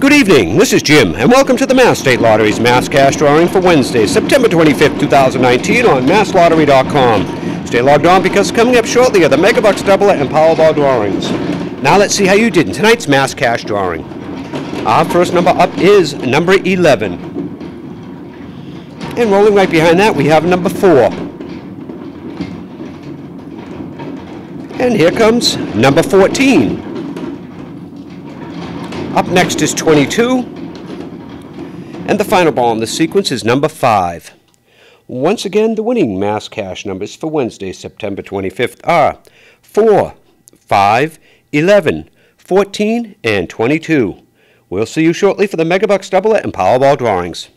Good evening, this is Jim, and welcome to the Mass State Lottery's Mass Cash Drawing for Wednesday, September 25th, 2019 on masslottery.com. Stay logged on because coming up shortly are the Megabucks Doubler and Powerball drawings. Now let's see how you did in tonight's Mass Cash Drawing. Our first number up is number 11. And rolling right behind that, we have number 4. And here comes number 14. Up next is 22. And the final ball in the sequence is number 5. Once again, the winning mass cash numbers for Wednesday, September 25th are 4, 5, 11, 14, and 22. We'll see you shortly for the Megabucks Doubler and Powerball drawings.